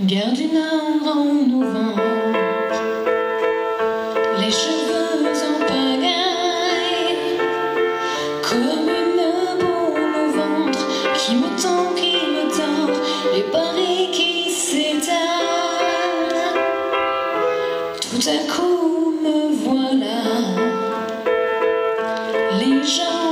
Guerre du Nord en novembre, les cheveux en pagaille, comme une boule au ventre qui me tend, qui me tord, les paris qui s'étalent. Tout à coup me voilà, les gens.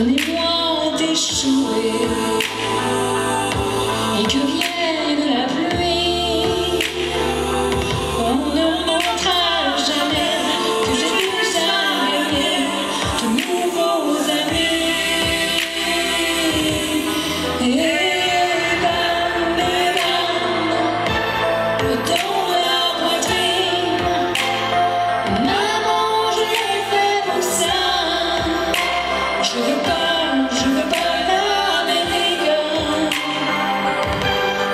Жены.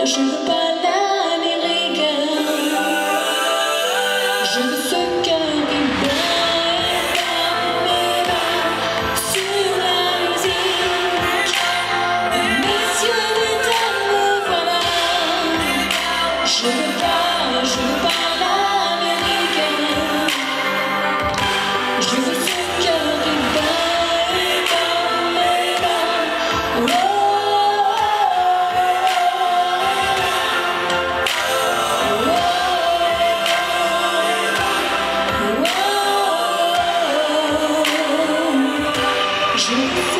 我十分抱 Generation